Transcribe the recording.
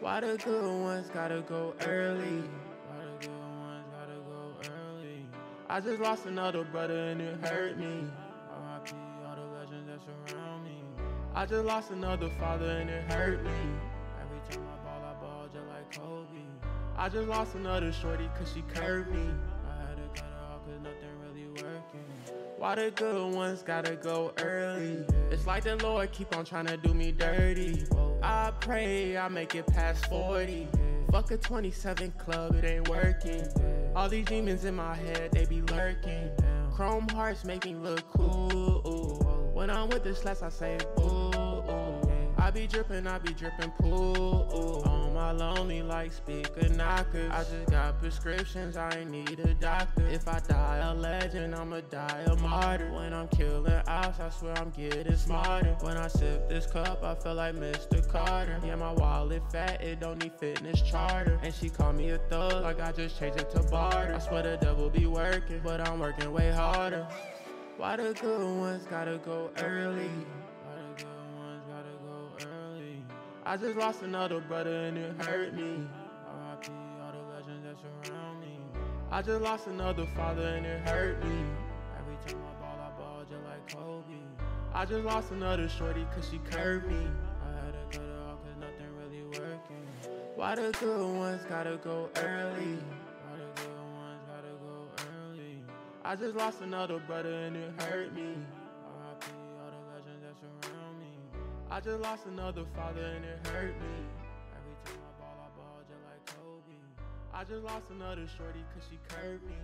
Why the good ones gotta go early? Why the good ones gotta go early? I just lost another brother and it hurt me. RIP all the legends that surround me. I just lost another father and it hurt me. Every time I ball, I ball just like Kobe. I just lost another shorty cause she curved me. Why the good ones gotta go early? It's like the Lord keep on trying to do me dirty. I pray I make it past 40. Fuck a 27 club, it ain't working. All these demons in my head, they be lurking. Chrome hearts make me look cool. When I'm with the sluts, I say ooh. I be drippin', I be drippin' pool. On my lonely like Speaker Knockerz. I just got prescriptions, I ain't need a doctor. If I die a legend, I'ma die a martyr. When I'm killing ops, I swear I'm getting smarter. When I sip this cup, I feel like Mr. Carter. Yeah, my wallet fat, it don't need fitness charter. And she call me a thug, like I just changed it to barter. I swear the devil be working, but I'm working way harder. Why the good ones gotta go early? I just lost another brother and it hurt me. RIP all the legends that surround me. I just lost another father and it hurt me. Every time I ball, I ball just like Kobe. I just lost another shorty cause she curved me. I had to cut her off cause nothing really working. Why the good ones gotta go early? Why the good ones gotta go early? I just lost another brother and it hurt me. I just lost another father and it hurt me. Every time I ball, I ball just like Kobe. I just lost another shorty cause she curved me.